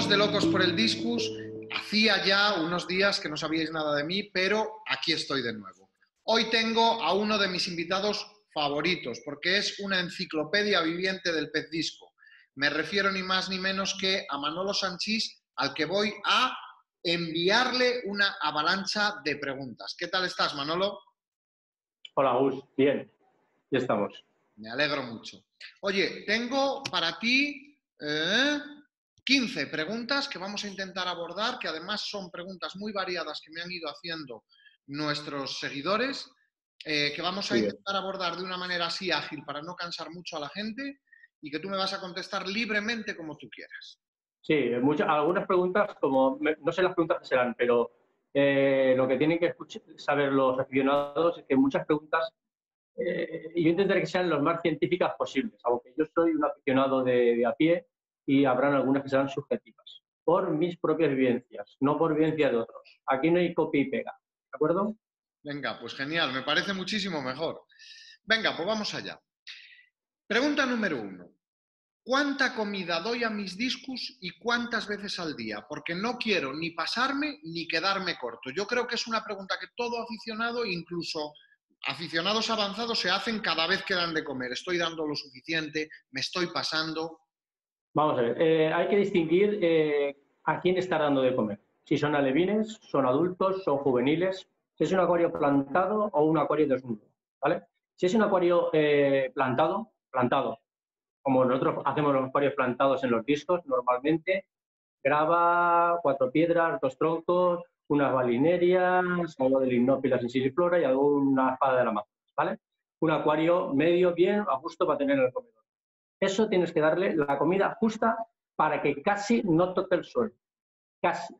Amigos de Locos por el Discus, hacía ya unos días que no sabíais nada de mí, pero aquí estoy de nuevo. Hoy tengo a uno de mis invitados favoritos, porque es una enciclopedia viviente del pez disco. Me refiero ni más ni menos que a Manolo Sanchís, al que voy a enviarle una avalancha de preguntas. ¿Qué tal estás, Manolo? Hola, Gus. Bien, ya estamos. Me alegro mucho. Oye, tengo para ti eh, 15 preguntas que vamos a intentar abordar, que además son preguntas muy variadas que me han ido haciendo nuestros seguidores, eh, que vamos a intentar abordar de una manera así ágil para no cansar mucho a la gente y que tú me vas a contestar libremente como tú quieras. Sí, muchas, algunas preguntas, como no sé las preguntas que serán, pero eh, lo que tienen que saber los aficionados es que muchas preguntas, eh, yo intentaré que sean lo más científicas posibles, aunque yo soy un aficionado de a pie, y habrán algunas que serán subjetivas, por mis propias vivencias, no por vivencias de otros. Aquí no hay copia y pega, ¿de acuerdo? Venga, pues genial, me parece muchísimo mejor. Venga, pues vamos allá. Pregunta número uno. ¿Cuánta comida doy a mis discos y cuántas veces al día? Porque no quiero ni pasarme ni quedarme corto. Yo creo que es una pregunta que todo aficionado, incluso aficionados avanzados, se hacen cada vez que dan de comer. ¿Estoy dando lo suficiente? ¿Me estoy pasando? Vamos a ver, eh, hay que distinguir eh, a quién está dando de comer. Si son alevines, son adultos, son juveniles, si es un acuario plantado o un acuario desnudo, ¿vale? Si es un acuario eh, plantado, plantado, como nosotros hacemos los acuarios plantados en los discos, normalmente, grava, cuatro piedras, dos troncos, unas balinerias, algo de limnópilas en flora y alguna espada de la Amazonas, ¿vale? Un acuario medio, bien, a gusto para tener en el comedor. Eso tienes que darle la comida justa para que casi no toque el suelo. Casi.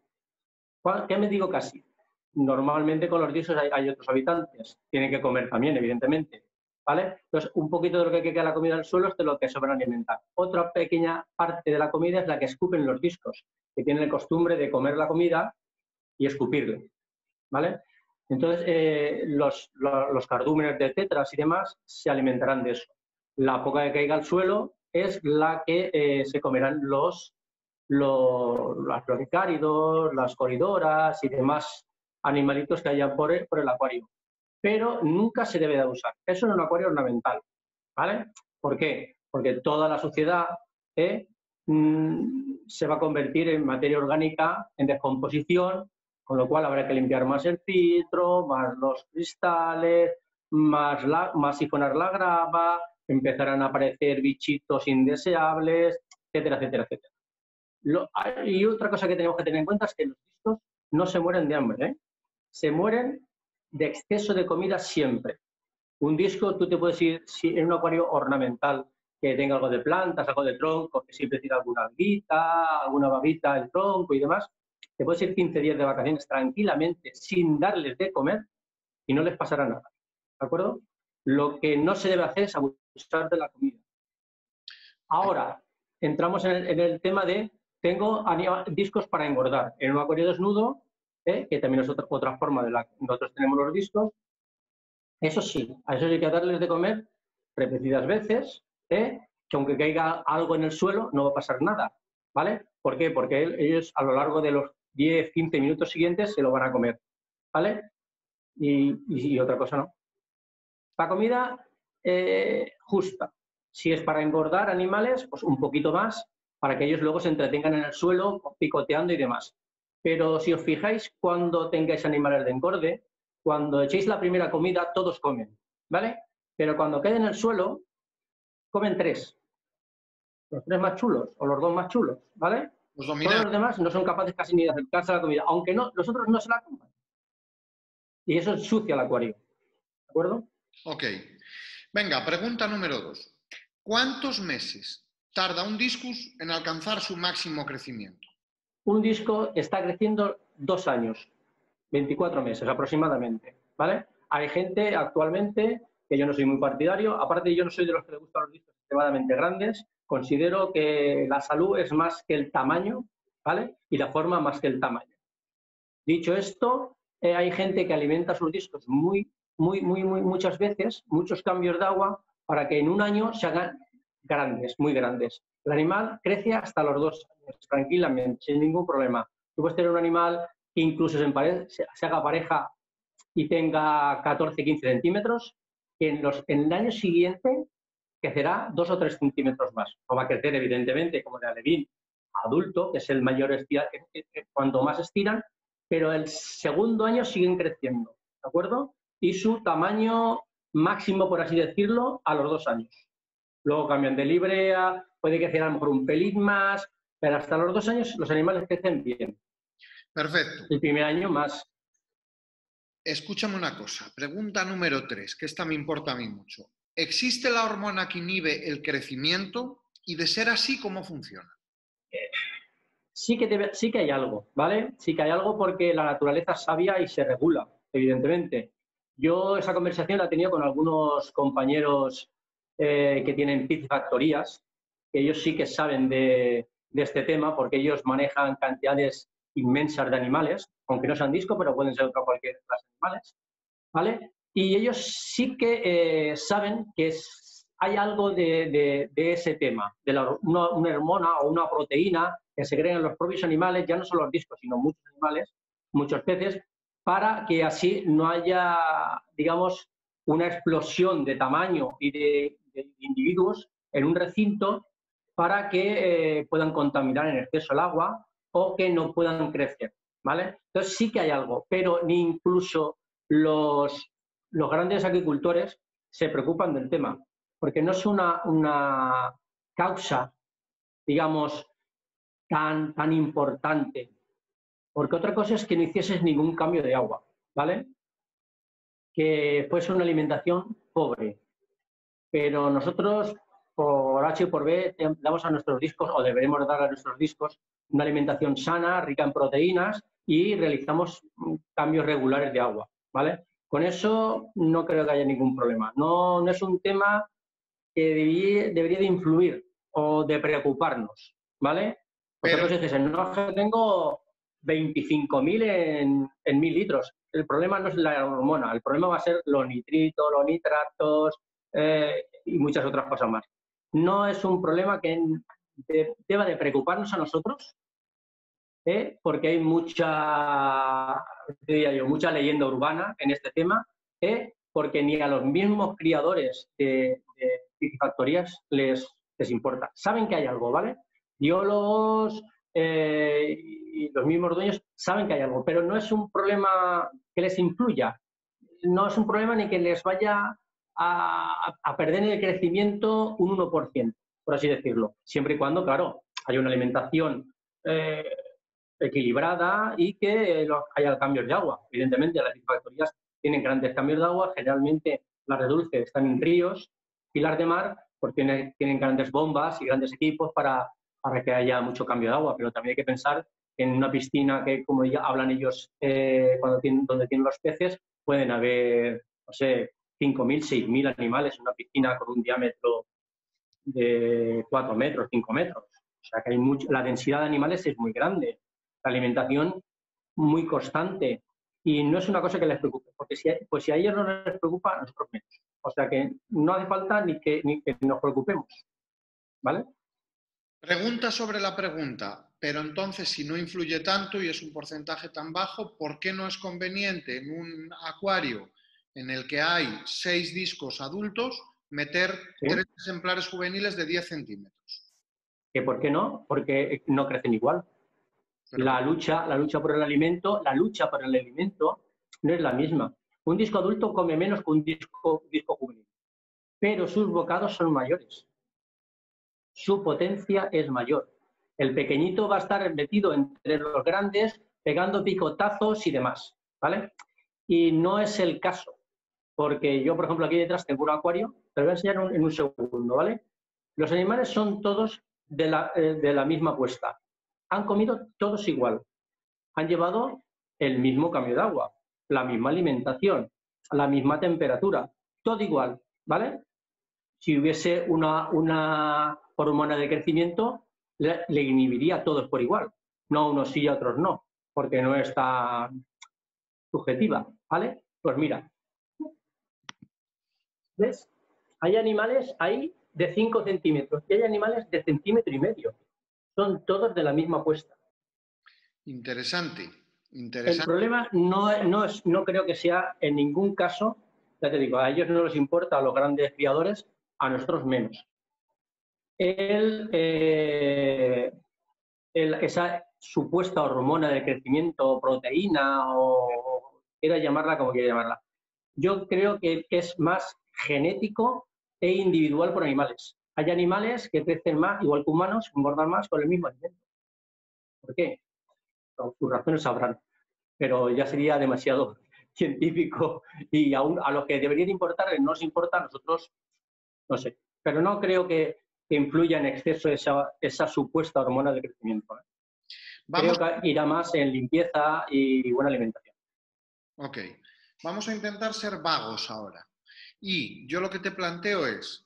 ¿Qué me digo casi? Normalmente con los discos hay, otros habitantes. Tienen que comer también, evidentemente. ¿Vale? Entonces, un poquito de lo que queda la comida al suelo es de lo que sobra alimentar. Otra pequeña parte de la comida es la que escupen los discos, que tienen costumbre de comer la comida y escupirle. ¿Vale? Entonces, eh, los, los cardúmenes de tetras y demás se alimentarán de eso la poca que caiga al suelo es la que eh, se comerán los, los, las coridoras y demás animalitos que hayan por el, por el acuario. Pero nunca se debe de usar. Eso es un acuario ornamental. ¿Vale? ¿Por qué? Porque toda la suciedad eh, mm, se va a convertir en materia orgánica en descomposición, con lo cual habrá que limpiar más el filtro, más los cristales, más, la, más sifonar la grava, empezarán a aparecer bichitos indeseables, etcétera, etcétera, etcétera. y otra cosa que tenemos que tener en cuenta es que los discos no se mueren de hambre, ¿eh? se mueren de exceso de comida siempre. Un disco, tú te puedes ir si en un acuario ornamental que tenga algo de plantas, algo de tronco, que siempre tiene alguna alguita, alguna babita, el tronco y demás, te puedes ir 15 días de vacaciones tranquilamente sin darles de comer y no les pasará nada. ¿De acuerdo? Lo que no se debe hacer es abusar de la comida. Ahora, entramos en el, tema de, tengo discos para engordar. En un acuario desnudo, ¿eh? que también es otra, otra forma de la que nosotros tenemos los discos, eso sí, a eso hay que darles de comer repetidas veces, ¿eh? que aunque caiga algo en el suelo, no va a pasar nada. ¿Vale? ¿Por qué? Porque ellos a lo largo de los 10, 15 minutos siguientes se lo van a comer. ¿Vale? y otra cosa no. La comida eh, justa. Si es para engordar animales, pues un poquito más, para que ellos luego se entretengan en el suelo, picoteando y demás. Pero si os fijáis, cuando tengáis animales de engorde, cuando echéis la primera comida, todos comen, ¿vale? Pero cuando queden en el suelo, comen tres. Los tres más chulos o los dos más chulos, ¿vale? Los Todos los demás no son capaces casi ni de acercarse a la comida, aunque no, los otros no se la coman. Y eso sucia el acuario. ¿De acuerdo? Ok. Venga, pregunta número dos. ¿Cuántos meses tarda un discus en alcanzar su máximo crecimiento? Un disco está creciendo dos años, 24 meses aproximadamente, ¿vale? Hay gente actualmente, que yo no soy muy partidario, aparte yo no soy de los que le gustan los discos extremadamente grandes, considero que la salud es más que el tamaño, ¿vale? Y la forma más que el tamaño. Dicho esto, eh, hay gente que alimenta sus discos muy muy, muy, muy, muchas veces, muchos cambios de agua para que en un año se hagan grandes, muy grandes. El animal crece hasta los dos años, tranquilamente, sin ningún problema. Tú puedes tener un animal que incluso se, se haga pareja y tenga 14, 15 centímetros, en, los, en el año siguiente crecerá dos o tres centímetros más. No va a crecer, evidentemente, como de alevín adulto, que es el mayor estira, cuanto más estiran, pero el segundo año siguen creciendo, ¿de acuerdo? Y su tamaño máximo, por así decirlo, a los dos años. Luego cambian de librea, puede crecer a lo mejor un pelín más, pero hasta los dos años los animales crecen bien. Perfecto. El primer año más. Escúchame una cosa. Pregunta número tres, que esta me importa a mí mucho. ¿Existe la hormona que inhibe el crecimiento? Y de ser así, ¿cómo funciona? Sí que, sí que hay algo, ¿vale? Sí que hay algo porque la naturaleza es sabia y se regula, evidentemente. Yo esa conversación la he tenido con algunos compañeros eh, que tienen piscifactorías, que ellos sí que saben de, este tema porque ellos manejan cantidades inmensas de animales, aunque no sean discos, pero pueden ser otra cualquier clase de animales, ¿vale? Y ellos sí que eh, saben que hay algo de, de, ese tema, de una, hormona o una proteína que se crea en los propios animales, ya no solo los discos, sino muchos animales, muchos peces, para que así no haya, digamos, una explosión de tamaño y de, individuos en un recinto para que eh, puedan contaminar en exceso el agua o que no puedan crecer, ¿vale? Entonces sí que hay algo, pero ni incluso los, los grandes agricultores se preocupan del tema, porque no es una, una causa, digamos, tan, tan importante. Porque otra cosa es que no hicieses ningún cambio de agua, ¿vale? Que fuese una alimentación pobre. Pero nosotros, por H y por B, damos a nuestros discos, o deberemos dar a nuestros discos, una alimentación sana, rica en proteínas y realizamos cambios regulares de agua, ¿vale? Con eso no creo que haya ningún problema. No, no es un tema que debería, de influir o de preocuparnos, ¿vale? Pero... Vosotros no, tengo 25.000 en, en 1.000 litros. El problema no es la hormona, el problema va a ser los nitritos, los nitratos eh, y muchas otras cosas más. No es un problema que deba de preocuparnos a nosotros, ¿eh? porque hay mucha, yo, mucha leyenda urbana en este tema, ¿eh? porque ni a los mismos criadores de, de factorías les, les importa. Saben que hay algo, ¿vale? Biólogos eh, y los mismos dueños saben que hay algo, pero no es un problema que les influya, no es un problema ni que les vaya a, perder en el crecimiento un 1%, por así decirlo, siempre y cuando, claro, haya una alimentación eh, equilibrada y que haya cambios de agua. Evidentemente, las factorías tienen grandes cambios de agua, generalmente las de están en ríos y las de mar porque tienen, tienen grandes bombas y grandes equipos para, para, que haya mucho cambio de agua, pero también hay que pensar en una piscina que, como ya hablan ellos, eh, cuando tienen, donde tienen los peces, pueden haber, no sé, 5.000, 6.000 animales en una piscina con un diámetro de 4 metros, 5 metros. O sea que hay mucho, la densidad de animales es muy grande la alimentación muy constante. Y no es una cosa que les preocupe, porque si, pues si a ellos no les preocupa, a nosotros menos. O sea que no hace falta ni que, ni que nos preocupemos. ¿Vale? Pregunta sobre la pregunta, pero entonces si no influye tanto y es un porcentaje tan bajo, ¿por qué no es conveniente en un acuario en el que hay seis discos adultos meter tres ejemplares juveniles de 10 centímetros? ¿Que ¿Por qué no? Porque no crecen igual. La lucha, la lucha por el alimento, la lucha por el alimento no es la misma. Un disco adulto come menos que un disco, disco juvenil, pero sus bocados son mayores. Su potencia es mayor. El pequeñito va a estar metido entre los grandes, pegando picotazos y demás, ¿vale? Y no es el caso, porque yo, por ejemplo, aquí detrás tengo un acuario, te lo voy a enseñar en un segundo, ¿vale? Los animales son todos de la, eh, de la misma puesta han comido todos igual. Han llevado el mismo cambio de agua, la misma alimentación, la misma temperatura, todo igual, ¿vale? Si hubiese una, una hormona de crecimiento, le, inhibiría a todos por igual. No a unos sí y a otros no, porque no está subjetiva, ¿vale? Pues mira, ¿ves? Hay animales ahí de 5 centímetros y hay animales de centímetro y medio. Son todos de la misma puesta. Interesante. El problema no, no, es, no creo que sea en ningún caso, ya te digo, a ellos no les importa, a los grandes criadores, a nosotros menos. Eh, esa supuesta hormona de crecimiento, proteína o quiera llamarla como quiera llamarla. Yo creo que es más genético e individual por animales. Hay animales que crecen más, igual que humanos, engordan más con el mismo alimento. ¿Por qué? sus razones sabrán, pero ya sería demasiado científico y aún a los que debería importar no nos importa, nosotros no sé. Pero no creo que, influya en exceso esa, esa supuesta hormona de crecimiento. ¿eh? Creo que irá más en limpieza y buena alimentación. Ok. Vamos a intentar ser vagos ahora. Y yo lo que te planteo es,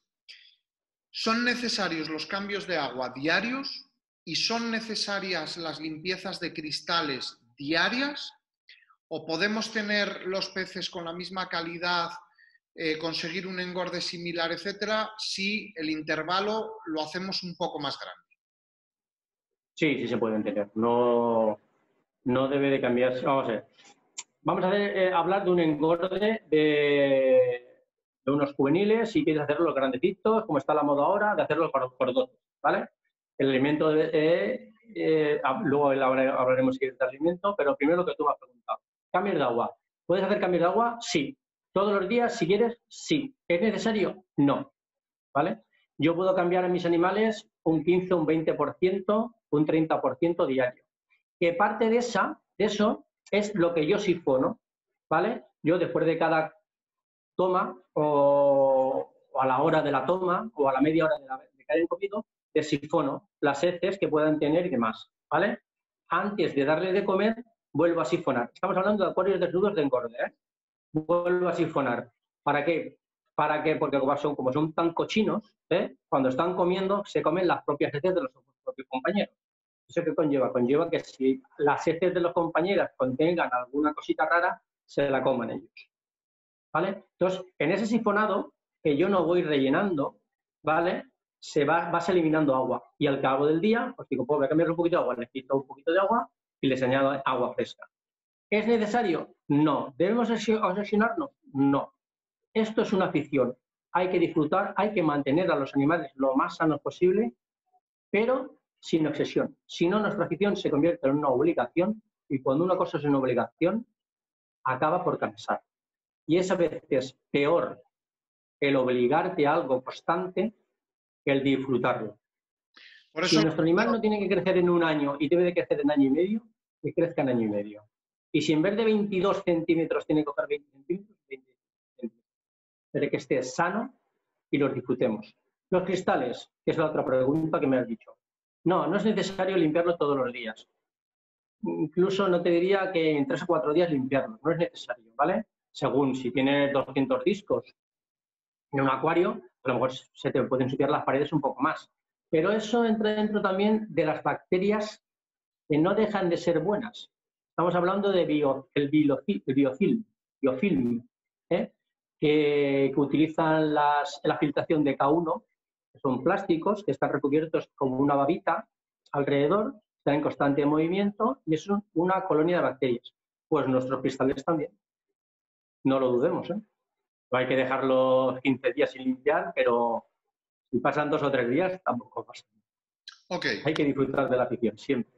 ¿son necesarios los cambios de agua diarios y son necesarias las limpiezas de cristales diarias? ¿O podemos tener los peces con la misma calidad, eh, conseguir un engorde similar, etcétera, si el intervalo lo hacemos un poco más grande? Sí, sí se puede entender. No, no debe de cambiarse. Vamos a ver. Vamos a eh, hablar de un engorde de, unos juveniles, si quieres hacerlo los grandecitos, como está la moda ahora, de hacerlo por, por dos, ¿vale? El alimento, de, eh, luego hablaremos del alimento, pero primero lo que tú me has preguntado. Cambios de agua. ¿Puedes hacer cambios de agua? Sí. ¿Todos los días, si quieres? Sí. ¿Es necesario? No. ¿Vale? Yo puedo cambiar a mis animales un 15, un 20%, un 30% diario. Que parte de, esa, de eso es lo que yo sifono, ¿vale? Yo después de cada toma o, a la hora de la toma o a la media hora de, la, de cada comido, sifono las heces que puedan tener y demás, ¿vale? Antes de darle de comer, vuelvo a sifonar. Estamos hablando de acuarios desnudos de engorde, ¿eh? Vuelvo a sifonar. ¿Para qué? Para que, porque como son, como son tan cochinos, ¿eh? cuando están comiendo, se comen las propias heces de los propios compañeros. ¿Eso qué conlleva? Conlleva que si las heces de los compañeros contengan alguna cosita rara, se la coman ellos. ¿Vale? Entonces, en ese sifonado, que yo no voy rellenando, ¿vale? Se va, vas eliminando agua. Y al cabo del día, pues digo, pues voy a cambiar un poquito de agua, les quito un poquito de agua y les añado agua fresca. ¿Es necesario? No. ¿Debemos obsesionarnos? No. Esto es una afición. Hay que disfrutar, hay que mantener a los animales lo más sanos posible, pero sin obsesión. Si no, nuestra afición se convierte en una obligación y cuando una cosa es una obligación, acaba por cansar. Y es a veces peor el obligarte a algo constante que el disfrutarlo. si nuestro animal no tiene que crecer en un año y debe de crecer en año y medio, que crezca en año y medio. Y si en vez de 22 centímetros tiene que coger 20 centímetros, 20 centímetros. Pero que esté sano y los disfrutemos. Los cristales, que es la otra pregunta que me has dicho. No, no es necesario limpiarlo todos los días. Incluso no te diría que en tres o cuatro días limpiarlo, no es necesario, ¿vale? Según si tienes 200 discos en un acuario, a lo mejor se te pueden ensuciar las paredes un poco más. Pero eso entra dentro también de las bacterias que no dejan de ser buenas. Estamos hablando de bio, el, biofilm, biofilm ¿eh? que, utilizan la filtración de K1 son plásticos que están recubiertos como una babita alrededor, están en constante movimiento y es una colonia de bacterias. Pues nuestros cristales también. No lo dudemos. ¿eh? No hay que dejarlos 15 días sin limpiar, pero si pasan dos o tres días, tampoco pasa. Okay. Hay que disfrutar de la afición, siempre.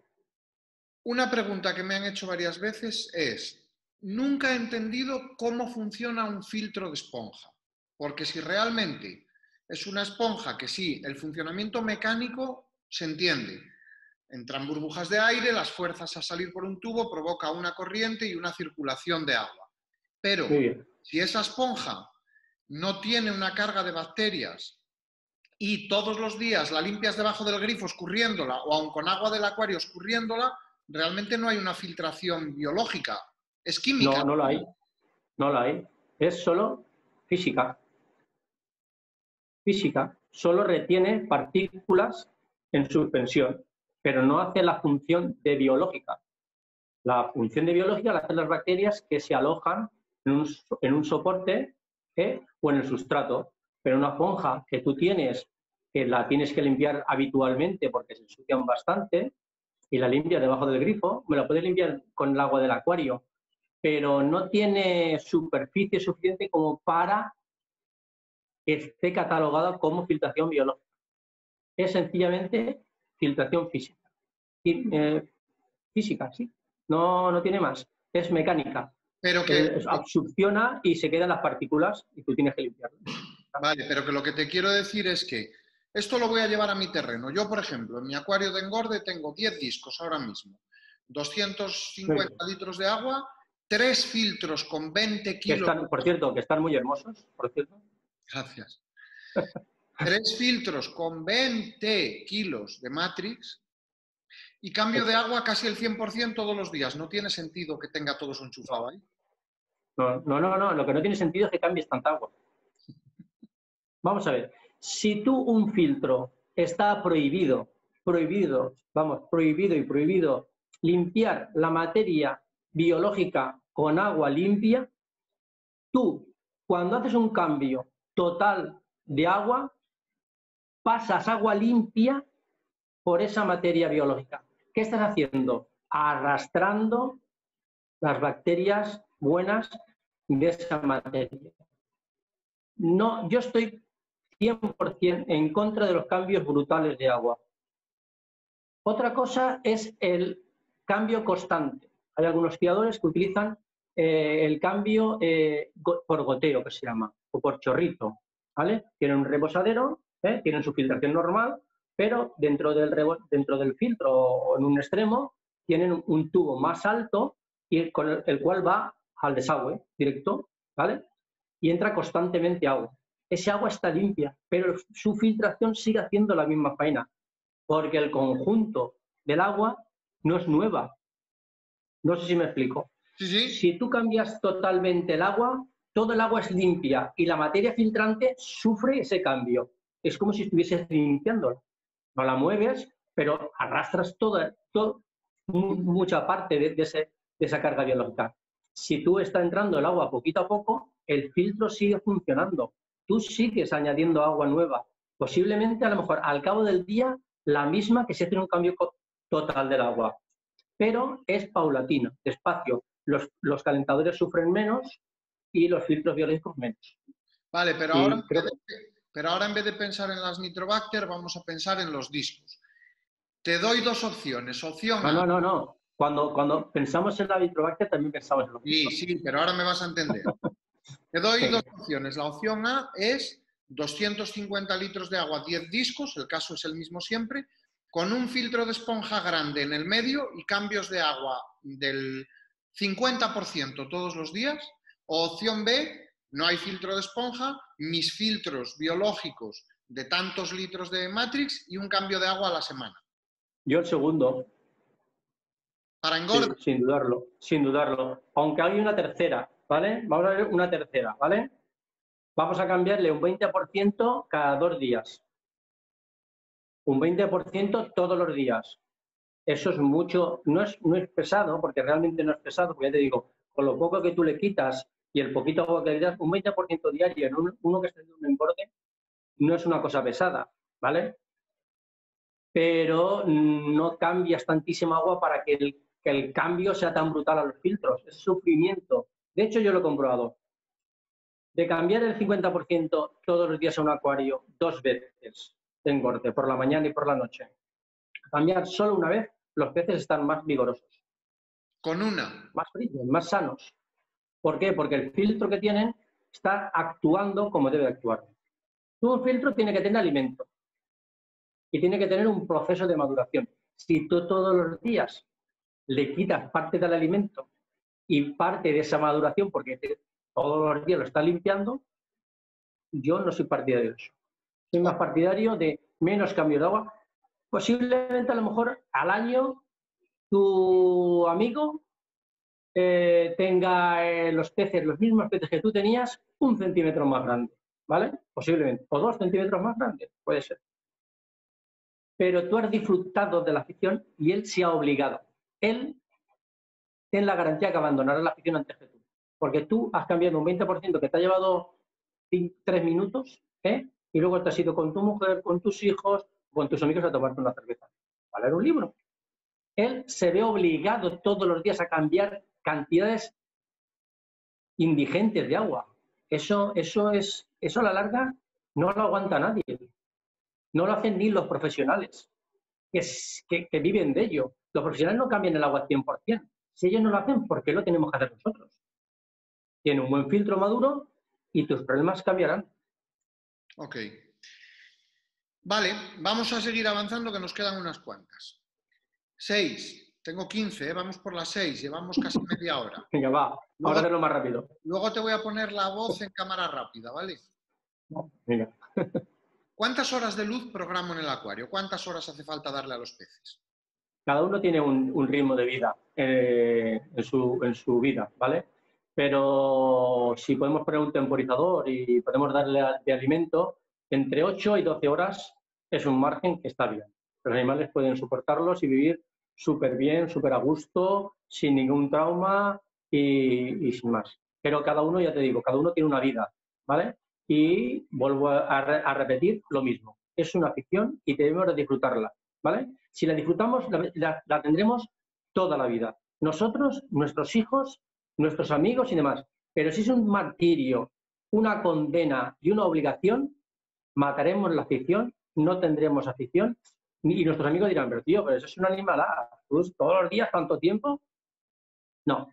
Una pregunta que me han hecho varias veces es, nunca he entendido cómo funciona un filtro de esponja, porque si realmente es una esponja que sí, el funcionamiento mecánico se entiende. Entran burbujas de aire, las fuerzas a salir por un tubo provoca una corriente y una circulación de agua. Pero si esa esponja no tiene una carga de bacterias y todos los días la limpias debajo del grifo escurriéndola o aun con agua del acuario escurriéndola, realmente no hay una filtración biológica. Es química. No, no la hay. No la hay. Es solo física física solo retiene partículas en suspensión, pero no hace la función de biológica. La función de biológica la hacen las bacterias que se alojan en un, soporte ¿eh? o en el sustrato. Pero una esponja que tú tienes que la tienes que limpiar habitualmente porque se ensucian bastante y la limpias debajo del grifo, me la puedes limpiar con el agua del acuario, pero no tiene superficie suficiente como para que esté catalogada como filtración biológica. Es sencillamente filtración física. Eh, física, sí. No, no tiene más. Es mecánica. Pero que... Eh, absorciona y se quedan las partículas y tú tienes que limpiarlo. Vale, pero que lo que te quiero decir es que esto lo voy a llevar a mi terreno. Yo, por ejemplo, en mi acuario de engorde tengo 10 discos ahora mismo, 250 litros de agua, tres filtros con 20 kilos. por cierto, que están muy hermosos, por cierto. Gracias. tres filtros con 20 kilos de Matrix y cambio de agua casi el 100% todos los días. No tiene sentido que tenga todo eso enchufado ahí. No, no, no, no. Lo que no tiene sentido es que cambies tanta agua. Vamos a ver. Si tú un filtro está prohibido, prohibido, vamos, prohibido y prohibido limpiar la materia biológica con agua limpia, tú cuando haces un cambio total de agua, pasas agua limpia por esa materia biológica. ¿Qué estás haciendo? Arrastrando las bacterias buenas de esa materia. No, yo estoy 100% en contra de los cambios brutales de agua. Otra cosa es el cambio constante. Hay algunos fiadores que utilizan eh, el cambio eh, por goteo, que se llama, o por chorrito. ¿vale? Tienen un rebosadero, ¿eh? tienen su filtración normal, pero dentro del, dentro del filtro o en un extremo tienen un tubo más alto y con el, el cual va al desagüe directo, ¿vale? Y entra constantemente agua ese agua está limpia, pero su filtración sigue haciendo la misma faena, porque el conjunto del agua no es nueva. No sé si me explico. Si tú cambias totalmente el agua, todo el agua es limpia y la materia filtrante sufre ese cambio. Es como si estuvieses limpiándola. No la mueves, pero arrastras toda, mucha parte de, de esa carga biológica. Si tú está entrando el agua poquito a poco, el filtro sigue funcionando tú sigues añadiendo agua nueva. Posiblemente, a lo mejor, al cabo del día, la misma que se hace un cambio total del agua. Pero es paulatino, despacio. Los, calentadores sufren menos y los filtros biológicos menos. Vale, pero ahora, pero ahora en vez de pensar en las nitrobacter, vamos a pensar en los discos. Te doy dos opciones. Opción No, no, no, no. Cuando, cuando pensamos en la nitrobacter también pensamos en los discos. Sí, sí, pero ahora me vas a entender. Te doy dos opciones. La opción A es 250 litros de agua, 10 discos, el caso es el mismo siempre, con un filtro de esponja grande en el medio y cambios de agua del 50% todos los días. O opción B, no hay filtro de esponja, mis filtros biológicos de tantos litros de Matrix y un cambio de agua a la semana. Yo el segundo. Para engordar. sin dudarlo, sin dudarlo. Aunque hay una tercera, ¿vale? Vamos a ver una tercera, ¿vale? Vamos a cambiarle un 20% cada dos días. Un 20% todos los días. Eso es mucho, no es, no es pesado, porque realmente no es pesado, porque ya te digo, con lo poco que tú le quitas y el poquito agua que le das, un 20% diario en uno que está en un engorde, no es una cosa pesada, ¿vale? Pero no cambias tantísima agua para que el, que el cambio sea tan brutal a los filtros. Es sufrimiento de hecho, yo lo he comprobado. De cambiar el 50% todos los días a un acuario dos veces de engorde, por la mañana y por la noche. Cambiar solo una vez, los peces están más vigorosos. Con una. Más fríos, más sanos. ¿Por qué? Porque el filtro que tienen está actuando como debe actuar. Un filtro tiene que tener alimento y tiene que tener un proceso de maduración. Si tú todos los días le quitas parte del alimento y parte de esa maduración, porque todos los días lo está limpiando, yo no soy partidario de eso. Soy más partidario de menos cambio de agua. Posiblemente a lo mejor al año tu amigo eh, tenga eh, los peces, los mismos peces que tú tenías, un centímetro más grande, ¿vale? Posiblemente. O dos centímetros más grande, puede ser. Pero tú has disfrutado de la afición y él se ha obligado. Él ten la garantía que abandonará la afición antes que tú. Porque tú has cambiado un 20% que te ha llevado tres minutos ¿eh? y luego te has ido con tu mujer, con tus hijos, con tus amigos a tomarte una cerveza. ¿Va a leer un libro? Él se ve obligado todos los días a cambiar cantidades indigentes de agua. Eso, eso es, eso a la larga no lo aguanta nadie. No lo hacen ni los profesionales que, que, viven de ello. Los profesionales no cambian el agua 100%. Si ellos no lo hacen, ¿por qué lo tenemos que hacer nosotros? Tiene un buen filtro maduro y tus problemas cambiarán. Ok. Vale, vamos a seguir avanzando que nos quedan unas cuantas. Seis. Tengo 15, ¿eh? vamos por las seis, llevamos casi media hora. Venga, va, vamos a hacerlo más rápido. Luego te voy a poner la voz en cámara rápida, ¿vale? Venga. ¿Cuántas horas de luz programo en el acuario? ¿Cuántas horas hace falta darle a los peces? Cada uno tiene un, ritmo de vida eh, en, su, vida, ¿vale? Pero si podemos poner un temporizador y podemos darle de alimento, entre 8 y 12 horas es un margen que está bien. Los animales pueden soportarlos y vivir súper bien, súper a gusto, sin ningún trauma y, sin más. Pero cada uno, ya te digo, cada uno tiene una vida, ¿vale? Y vuelvo a, repetir lo mismo. Es una ficción y debemos de disfrutarla, ¿vale? Si la disfrutamos, la, tendremos toda la vida. Nosotros, nuestros hijos, nuestros amigos y demás. Pero si es un martirio, una condena y una obligación, mataremos la ficción, no tendremos afición y nuestros amigos dirán, pero tío, pero eso es una animalada. Todos los días, tanto tiempo. No.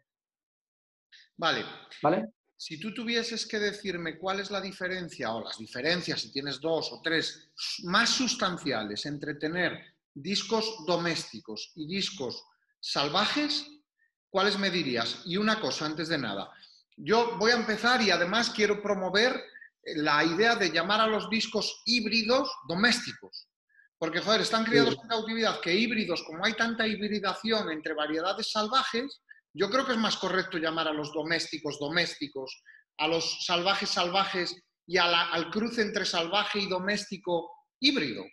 Vale. ¿Vale? Si tú tuvieses que decirme cuál es la diferencia o las diferencias, si tienes dos o tres, más sustanciales entre tener discos domésticos y discos salvajes, ¿cuáles me dirías? Y una cosa, antes de nada, yo voy a empezar y además quiero promover la idea de llamar a los discos híbridos domésticos. Porque, joder, están criados en cautividad que híbridos, como hay tanta hibridación entre variedades salvajes, yo creo que es más correcto llamar a los domésticos domésticos, a los salvajes salvajes y al cruce entre salvaje y doméstico híbrido.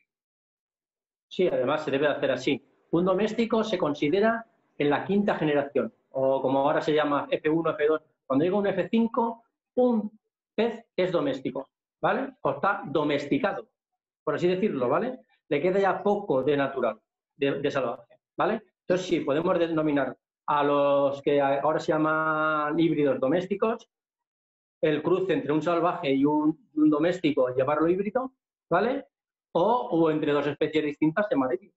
Sí, además se debe hacer así. Un doméstico se considera en la quinta generación, o como ahora se llama F1, F2. Cuando digo un F5, un pez es doméstico, ¿vale? O está domesticado, por así decirlo, ¿vale? le queda ya poco de natural, de, salvaje, ¿vale? Entonces sí, podemos denominar a los que ahora se llaman híbridos domésticos, el cruce entre un salvaje y un, doméstico, llevarlo híbrido, ¿vale? O, entre dos especies distintas, se híbrido.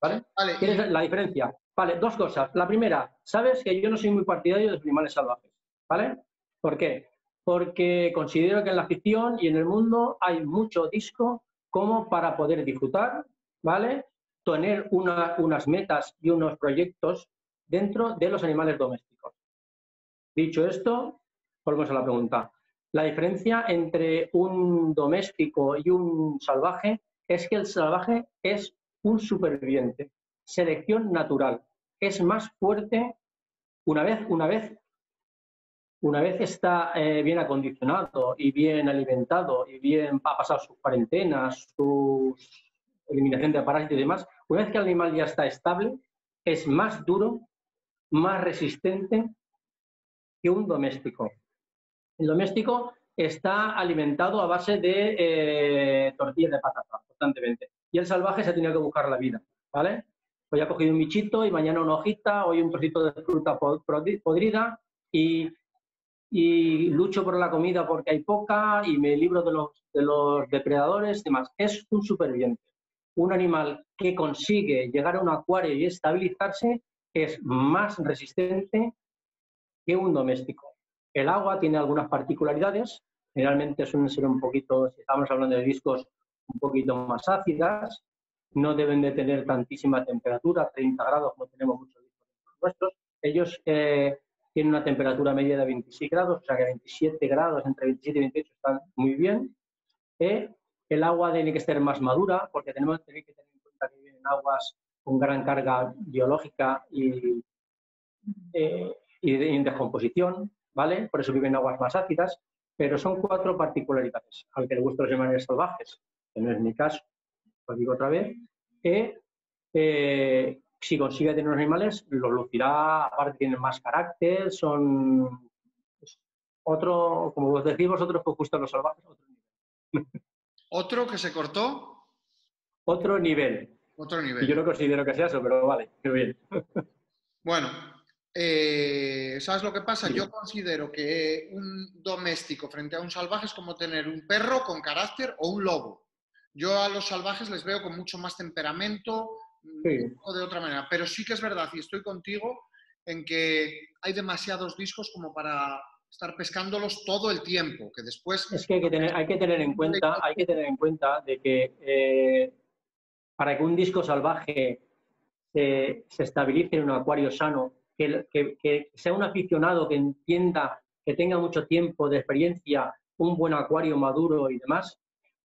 ¿Vale? vale la diferencia? Vale, dos cosas. La primera, sabes que yo no soy muy partidario de los animales salvajes, ¿vale? ¿Por qué? Porque considero que en la ficción y en el mundo hay mucho disco como para poder disfrutar, ¿vale? Tener unas metas y unos proyectos dentro de los animales domésticos. Dicho esto, volvemos a la pregunta. La diferencia entre un doméstico y un salvaje es que el salvaje es un superviviente, selección natural, es más fuerte una vez, una vez una vez está eh, bien acondicionado y bien alimentado y bien ha pasado sus cuarentenas, su eliminación de parásitos y demás, una vez que el animal ya está estable, es más duro, más resistente que un doméstico. El doméstico está alimentado a base de eh, tortillas de patata constantemente. Y el salvaje se ha tenido que buscar la vida, ¿vale? Hoy ha cogido un bichito y mañana una hojita, hoy un trocito de fruta podrida y y lucho por la comida porque hay poca y me libro de los, de los depredadores y demás. Es un superviviente. Un animal que consigue llegar a un acuario y estabilizarse es más resistente que un doméstico. El agua tiene algunas particularidades, generalmente suelen ser un poquito, si estamos hablando de discos, un poquito más ácidas, no deben de tener tantísima temperatura, 30 grados como tenemos muchos discos nuestros. Ellos eh, tiene una temperatura media de 26 grados, o sea que 27 grados, entre 27 y 28 están muy bien. Eh, el agua tiene que ser más madura porque tenemos que tener en cuenta que vienen aguas con gran carga biológica y, eh, y de, en descomposición, ¿vale? Por eso viven aguas más ácidas, pero son cuatro particularidades. Al que le gustan los animales salvajes, que no es mi caso, lo digo otra vez, que eh, si consigue tener unos animales, los lucirá, aparte tienen más carácter, son otro, como vos decís vosotros, que os gustan los salvajes, otro nivel. ¿Otro que se cortó? Otro nivel. Otro nivel. yo no considero que sea eso, pero vale, qué bien. Bueno, eh, ¿sabes lo que pasa? Yo considero que un doméstico frente a un salvaje es como tener un perro con carácter o un lobo. Yo a los salvajes les veo con mucho más temperamento o de otra manera, pero sí que es verdad y estoy contigo en que hay demasiados discos como para estar pescándolos todo el tiempo, que después... Es que hay que tener, hay que tener en cuenta, hay que tener en cuenta de que eh, para que un disco salvaje se, estabilice en un acuario sano, que, sea un aficionado que entienda, que tenga mucho tiempo de experiencia, un buen acuario maduro y demás,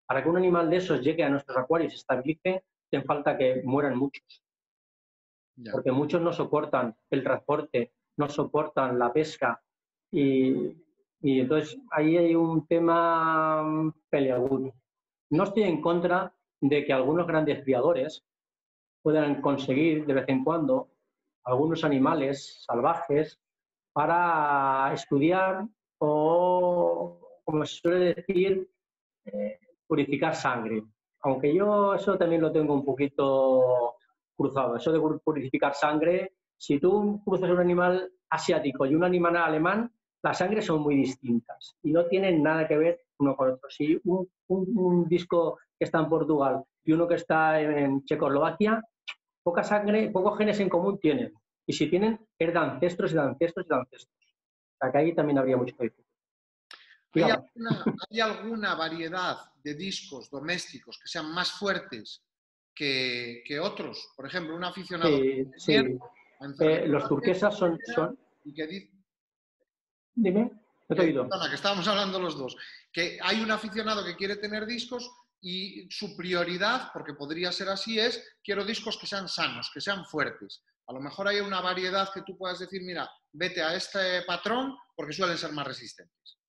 para que un animal de esos llegue a nuestros acuarios y se estabilice, hace falta que mueran muchos. Porque muchos no soportan el transporte, no soportan la pesca, y, entonces ahí hay un tema peleagudo. No estoy en contra de que algunos grandes criadores puedan conseguir de vez en cuando algunos animales salvajes para estudiar o, como se suele decir, eh, purificar sangre. Aunque yo eso también lo tengo un poquito cruzado. Eso de purificar sangre, si tú cruzas un animal asiático y un animal alemán, las sangres son muy distintas y no tienen nada que ver uno con otro. Si un, disco que está en Portugal y uno que está en Checoslovaquia, poca sangre, pocos genes en común tienen. Y si tienen, es de ancestros y de ancestros y de ancestros. O sea que ahí también habría mucho que decir. ¿Hay alguna, variedad de discos domésticos que sean más fuertes que, otros? Por ejemplo, un aficionado. Sí, sí. Eh, los turquesas son, son, y que dice, Dime, no te he oído. que estábamos hablando los dos. Que hay un aficionado que quiere tener discos y su prioridad, porque podría ser así, es quiero discos que sean sanos, que sean fuertes. A lo mejor hay una variedad que tú puedas decir, mira, vete a este patrón porque suelen ser más resistentes.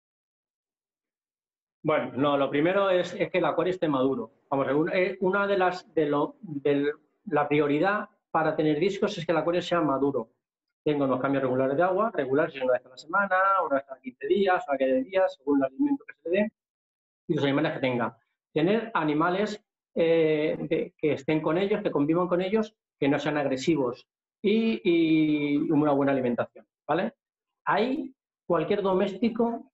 Bueno, no, lo primero es, que el acuario esté maduro. Vamos, eh, una de las de, lo, de la prioridad para tener discos es que el acuario sea maduro tengo unos cambios regulares de agua, regulares una vez a la semana, una vez a 15 días, una vez a 10 días, según el alimento que se le dé y los animales que tenga. Tener animales eh, que estén con ellos, que convivan con ellos, que no sean agresivos y, una buena alimentación, ¿vale? Ahí cualquier doméstico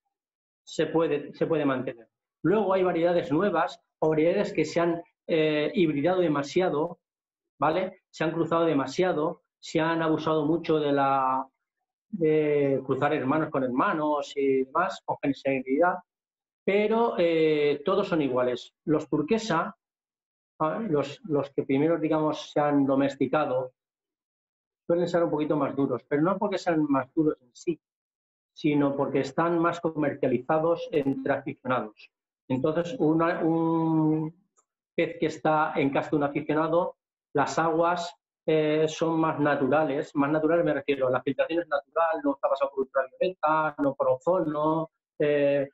se puede, se puede mantener. Luego hay variedades nuevas o variedades que se han eh, hibridado demasiado, ¿vale? Se han cruzado demasiado se han abusado mucho de la de cruzar hermanos con hermanos y demás, con sensibilidad, pero eh, todos son iguales. Los turquesa, los, los, que primero, digamos, se han domesticado, suelen ser un poquito más duros, pero no porque sean más duros en sí, sino porque están más comercializados entre aficionados. Entonces, un pez que está en casa de un aficionado, las aguas eh, son más naturales. Más naturales me refiero, la filtración es natural, no está pasado por ultravioleta, no por ozono, eh,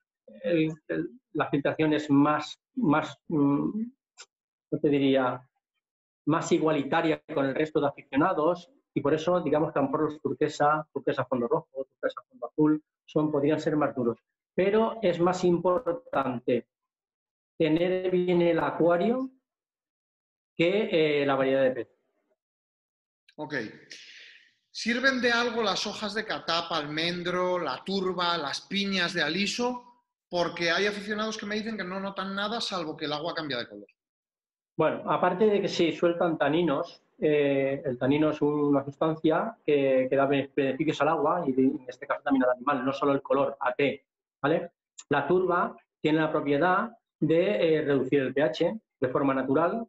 la filtración es más, más mm, te diría? Más igualitaria con el resto de aficionados y por eso, digamos que a lo mejor los turquesa, turquesa fondo rojo, turquesa fondo azul, son, podrían ser más duros. Pero es más importante tener bien el acuario que eh, la variedad de peces. Ok. ¿Sirven de algo las hojas de catapa, almendro, la turba, las piñas de aliso? Porque hay aficionados que me dicen que no notan nada salvo que el agua cambia de color. Bueno, aparte de que sí sueltan taninos, eh, el tanino es una sustancia que, da beneficios al agua y en este caso también al animal, no solo el color, AT. ¿vale? La turba tiene la propiedad de eh, reducir el pH de forma natural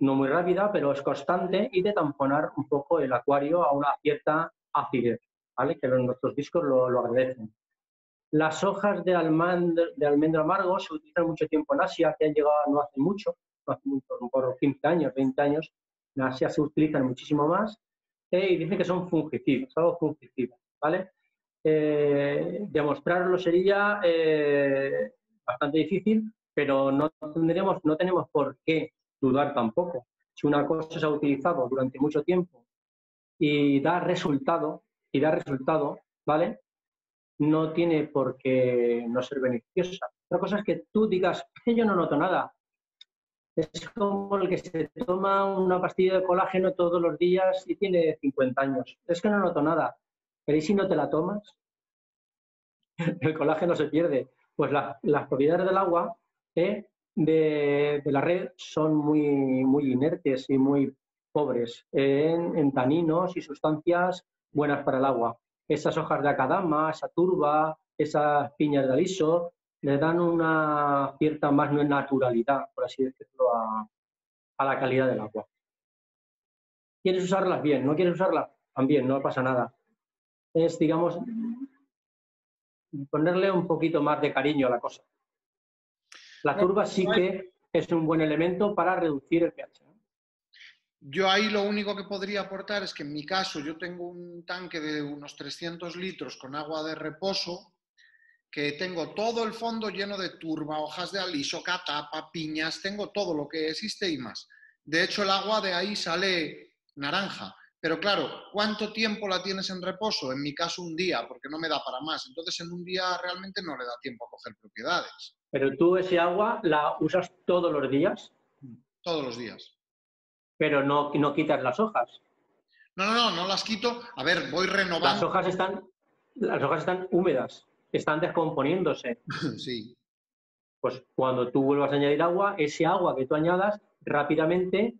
no muy rápida, pero es constante y de tamponar un poco el acuario a una cierta acidez, ¿vale? que nuestros discos lo, agradecen. Las hojas de, almendro, amargo se utilizan mucho tiempo en Asia, que han llegado no hace mucho, no hace mucho, por 15 años, 20 años, en Asia se utilizan muchísimo más eh, y dicen que son fungicidas, algo fungicidas, ¿vale? Eh, demostrarlo sería eh, bastante difícil, pero no tendremos, no tenemos por qué dudar tampoco. Si una cosa se ha utilizado durante mucho tiempo y da resultado, y da resultado, ¿vale? No tiene por qué no ser beneficiosa. Otra cosa es que tú digas, yo no noto nada. Es como el que se toma una pastilla de colágeno todos los días y tiene 50 años. Es que no noto nada. Pero ¿y si no te la tomas? El colágeno se pierde. Pues las propiedades del agua ¿eh? de, la red son muy, muy inertes y muy pobres en, taninos y sustancias buenas para el agua. Esas hojas de acadama, esa turba, esas piñas de aliso, le dan una cierta más naturalidad, por así decirlo, a, a la calidad del agua. ¿Quieres usarlas? Bien. ¿No quieres usarlas? También, no pasa nada. Es, digamos, ponerle un poquito más de cariño a la cosa. La turba sí que es un buen elemento para reducir el pH. Yo ahí lo único que podría aportar es que en mi caso yo tengo un tanque de unos 300 litros con agua de reposo, que tengo todo el fondo lleno de turba, hojas de aliso, catapa, piñas, tengo todo lo que existe y más. De hecho, el agua de ahí sale naranja. Pero claro, ¿cuánto tiempo la tienes en reposo? En mi caso, un día, porque no me da para más. Entonces, en un día realmente no le da tiempo a coger propiedades. Pero tú ese agua la usas todos los días. Todos los días pero no, no quitas las hojas. No, no, no, no las quito. A ver, voy renovando. Las hojas están, las hojas están húmedas, están descomponiéndose. sí. Pues cuando tú vuelvas a añadir agua, ese agua que tú añadas rápidamente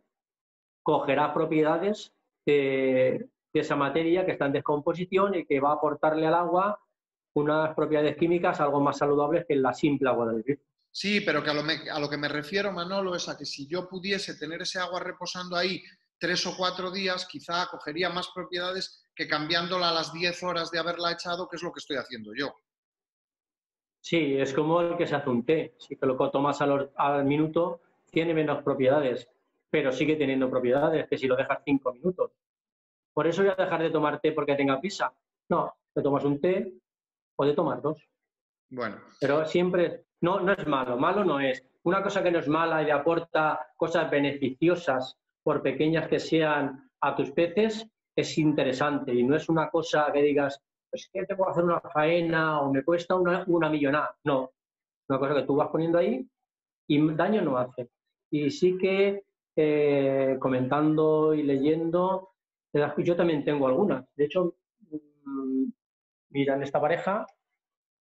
cogerá propiedades de, esa materia que está en descomposición y que va a aportarle al agua unas propiedades químicas algo más saludables que la simple agua del grifo. Sí, pero que a lo, que me refiero, Manolo, es a que si yo pudiese tener ese agua reposando ahí tres o cuatro días, quizá cogería más propiedades que cambiándola a las diez horas de haberla echado, que es lo que estoy haciendo yo. Sí, es como el que se hace un té. Si te lo tomas al, al minuto, tiene menos propiedades, pero sigue teniendo propiedades que si lo dejas cinco minutos. Por eso voy a dejar de tomar té porque tenga prisa. No, te tomas un té o de tomar dos. Bueno. Pero siempre no, no es malo, malo no es. Una cosa que no es mala y aporta cosas beneficiosas, por pequeñas que sean a tus peces, es interesante y no es una cosa que digas, es que tengo que hacer una faena o me cuesta una, una millonada. No, una cosa que tú vas poniendo ahí y daño no hace. Y sí que eh, comentando y leyendo, yo también tengo algunas. De hecho, mm, mira, esta pareja,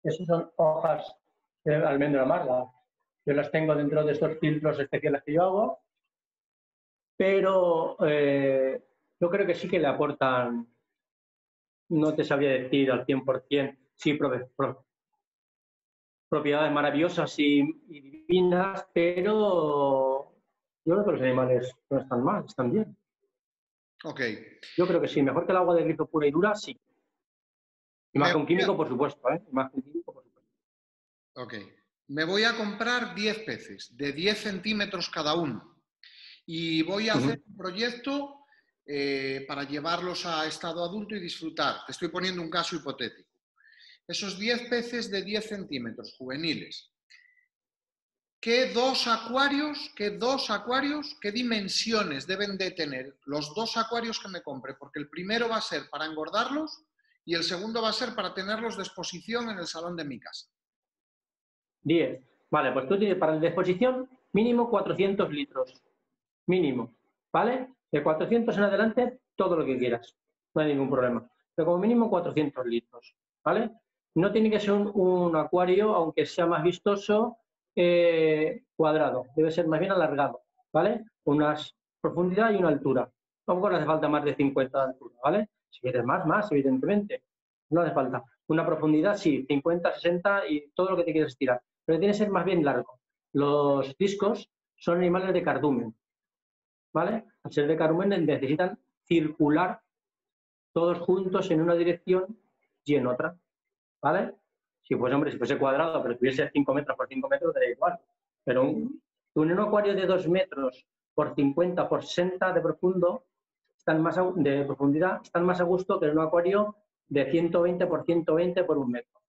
esas son hojas de almendra amarga. Yo las tengo dentro de estos filtros especiales que yo hago, pero eh, yo creo que sí que le aportan, no te sabría decir al 100%, sí, propiedades maravillosas y, divinas, pero yo creo que los animales no están mal, están bien. Ok. Yo creo que sí, mejor que el agua de grifo pura y dura, sí. Y más con químico, por supuesto, ¿eh? más con químico, por supuesto. Ok. Me voy a comprar 10 peces, de 10 centímetros cada uno. Y voy a hacer un proyecto eh, para llevarlos a estado adulto y disfrutar. Te estoy poniendo un caso hipotético. Esos 10 peces de 10 centímetros juveniles. ¿Qué dos acuarios, qué dos acuarios, qué dimensiones deben de tener los dos acuarios que me compre? Porque el primero va a ser para engordarlos y el segundo va a ser para tenerlos de exposición en el salón de mi casa. 10. Vale, pues tú tienes para la disposición mínimo 400 litros. Mínimo. ¿Vale? De 400 en adelante, todo lo que quieras. No hay ningún problema. Pero como mínimo 400 litros. ¿Vale? No tiene que ser un, acuario, aunque sea más vistoso, eh, cuadrado. Debe ser más bien alargado. ¿Vale? Una profundidad y una altura. Tampoco no hace falta más de 50 de altura. ¿Vale? Si quieres más, más, evidentemente. No hace falta. Una profundidad, sí, 50, 60 y todo lo que te quieras estirar pero tiene que ser más bien largo. Los discos son animales de cardumen, ¿vale? Al ser de cardumen necesitan circular todos juntos en una dirección y en otra, ¿vale? Si fuese, hombre, si fuese cuadrado, pero tuviese 5 metros por 5 metros, daría igual. Pero un, un acuario de 2 metros por 50 por 60 de profundo, están más de profundidad, están más a gusto que un acuario de 120 por 120 por un metro.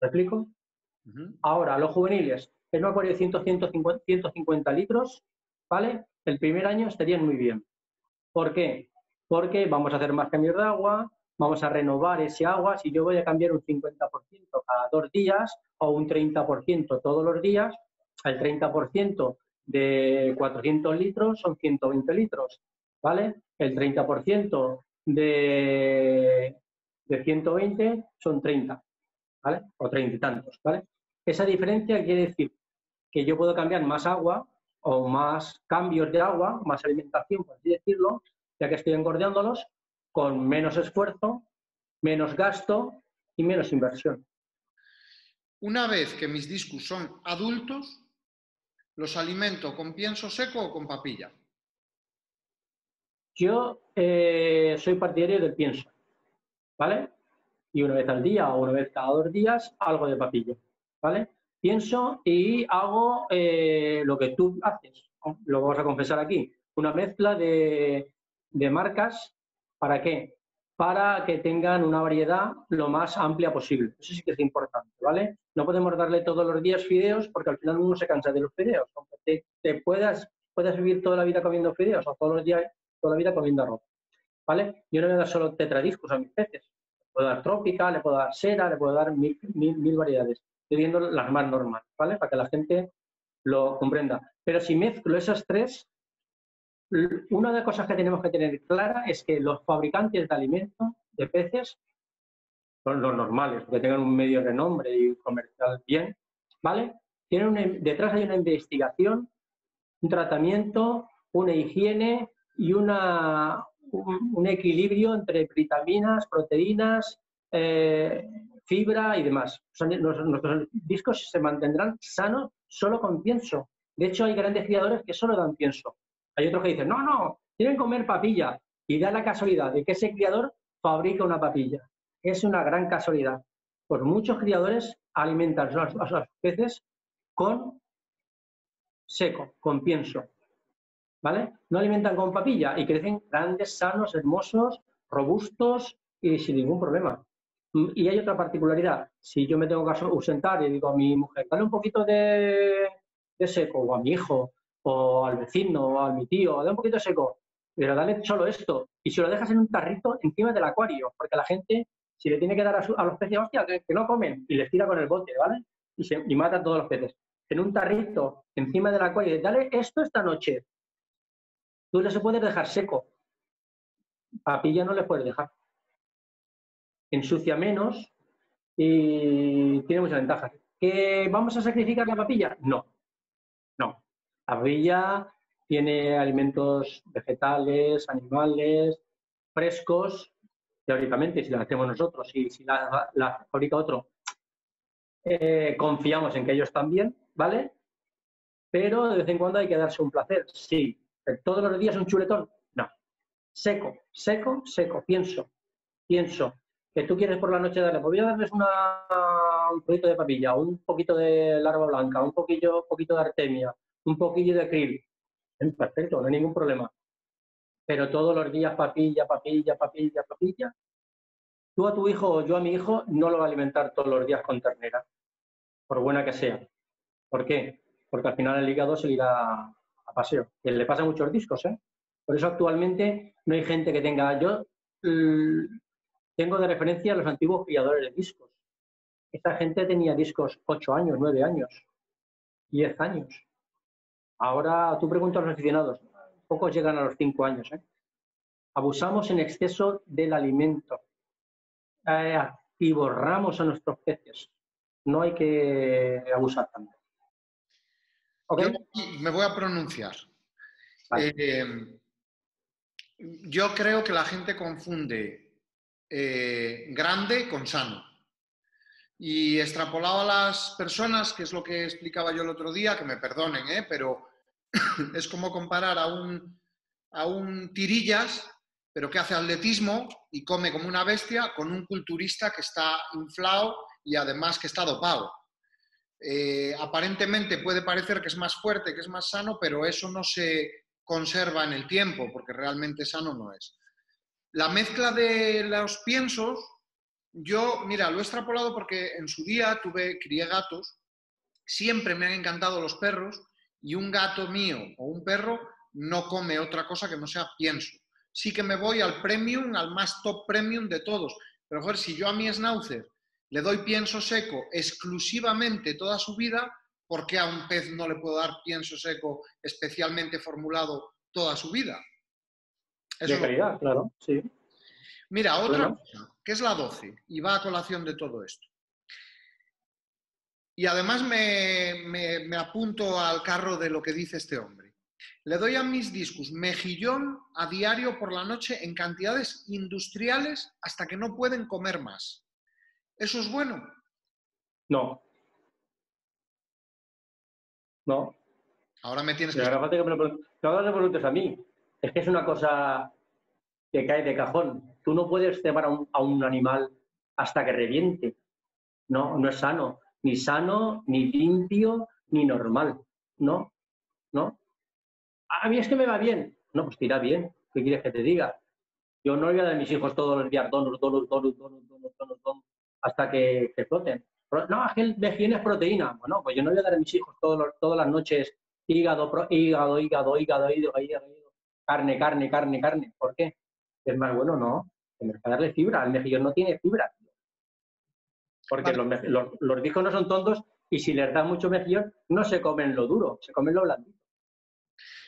¿Me explico? Ahora, los juveniles, en un acuario de 100, 150, 150 litros, ¿vale? El primer año estarían muy bien. ¿Por qué? Porque vamos a hacer más cambios de agua, vamos a renovar ese agua. Si yo voy a cambiar un 50% cada dos días o un 30% todos los días, el 30% de 400 litros son 120 litros, ¿vale? El 30% de, de 120 son 30, ¿vale? O 30 y tantos, ¿vale? Esa diferencia quiere decir que yo puedo cambiar más agua o más cambios de agua, más alimentación, por así decirlo, ya que estoy engordeándolos, con menos esfuerzo, menos gasto y menos inversión. Una vez que mis discos son adultos, ¿los alimento con pienso seco o con papilla? Yo eh, soy partidario del pienso, ¿vale? Y una vez al día o una vez cada dos días, algo de papilla, ¿vale? Pienso y hago eh, lo que tú haces, lo vamos a confesar aquí, una mezcla de, de marcas, ¿para qué? para que tengan una variedad lo más amplia posible. Eso sí que es importante, ¿vale? No podemos darle todos los días fideos porque al final uno se cansa de los fideos. Aunque te, puedas, vivir toda la vida comiendo fideos o todos los días, toda la vida comiendo arroz, ¿vale? Yo no voy a dar solo tetradiscos a mis peces. Le puedo dar trópica, le puedo dar cera, le puedo dar mil, mil, variedades. Viendo las más normales, ¿vale? Para que la gente lo comprenda. Pero si mezclo esas tres, una de las cosas que tenemos que tener clara es que los fabricantes de alimentos, de peces, son los normales, que tengan un medio renombre y comercial bien, ¿vale? Tienen detrás hay una investigación, un tratamiento, una higiene y una, un, equilibrio entre vitaminas, proteínas, eh, fibra y demás. nuestros discos se mantendrán sanos solo con pienso. De hecho, hay grandes criadores que solo dan pienso. Hay otros que dicen, no, no, quieren comer papilla. Y da la casualidad de que ese criador fabrica una papilla. Es una gran casualidad. Pues muchos criadores alimentan a sus peces con seco, con pienso. ¿Vale? No alimentan con papilla y crecen grandes, sanos, hermosos, robustos y sin ningún problema. Y hay otra particularidad. Si yo me tengo que ausentar y digo a mi mujer, dale un poquito de, de seco, o a mi hijo, o al vecino, o a mi tío, da un poquito seco, pero dale solo esto. Y si lo dejas en un tarrito encima del acuario, porque la gente, si le tiene que dar a, los peces, hostia, que, no comen, y les tira con el bote, ¿vale? Y, se, mata a todos los peces. En un tarrito encima del acuario, dale esto esta noche. Tú le se puedes dejar seco. Papilla no le puedes dejar. Ensucia menos y tiene muchas ventajas. ¿Que vamos a sacrificar la papilla? No. No. La parrilla tiene alimentos vegetales, animales, frescos, teóricamente, si la hacemos nosotros y si la, fabrica otro, eh, confiamos en que ellos también, ¿vale? Pero de vez en cuando hay que darse un placer. Sí, todos los días un chuletón, no. Seco, seco, seco, pienso, pienso. Tú quieres por la noche darle, pues voy a darles un poquito de papilla, un poquito de larva blanca, un poquillo, poquito de artemia, un poquillo de krill. Perfecto, no hay ningún problema. Pero todos los días papilla, papilla, papilla, papilla. Tú a tu hijo o yo a mi hijo no lo va a alimentar todos los días con ternera, por buena que sea. ¿Por qué? Porque al final el hígado se irá a paseo. Y le pasa muchos discos, ¿eh? Por eso actualmente no hay gente que tenga. Yo tengo de referencia a los antiguos criadores de discos. Esta gente tenía discos 8 años, 9 años, 10 años. Ahora tú preguntas a los aficionados, pocos llegan a los cinco años. ¿eh? Abusamos en exceso del alimento. Eh, atiborramos a nuestros peces. No hay que abusar tanto. me voy a pronunciar. Eh, yo creo que la gente confunde eh, grande con sano. Y extrapolado a las personas, que es lo que explicaba yo el otro día, que me perdonen, ¿eh? pero es como comparar a un, a un tirillas, pero que hace atletismo y come como una bestia, con un culturista que está inflado y además que está dopado. Eh, aparentemente puede parecer que es más fuerte, que es más sano, pero eso no se conserva en el tiempo, porque realmente sano no es. La mezcla de los piensos yo, mira, lo he extrapolado porque en su día tuve, crié gatos, siempre me han encantado los perros y un gato mío o un perro no come otra cosa que no sea pienso. Sí que me voy al premium, al más top premium de todos. Pero, joder, si yo a mi schnauzer le doy pienso seco exclusivamente toda su vida, ¿por qué a un pez no le puedo dar pienso seco especialmente formulado toda su vida? De calidad, claro, sí. Mira, otra cosa, que es la 12, y va a colación de todo esto. Y además me, me, apunto al carro de lo que dice este hombre. Le doy a mis discos mejillón a diario por la noche en cantidades industriales hasta que no pueden comer más. ¿Eso es bueno? No. No. Ahora me tienes que... Ahora que me lo preguntes a mí. Es que es una cosa que cae de cajón. Tú no puedes cebar a un, animal hasta que reviente. No, no es sano. Ni sano, ni limpio, ni normal. No, no. A mí es que me va bien. No, pues te bien. ¿Qué quieres que te diga? Yo no voy a dar a mis hijos todos los días donuts, donuts, donuts, donuts, donuts, donuts, hasta que, que floten. No, es que el es proteína. Bueno, pues yo no voy a dar a mis hijos todos todas las noches hígado, hígado, hígado, hígado, hígado, hígado, carne, carne, carne, carne. ¿Por qué? es más bueno, no. Tienes que darle fibra. El mejillón no tiene fibra. Porque los, los, discos no son tontos y si les das mucho mejillón, no se comen lo duro, se comen lo blandito.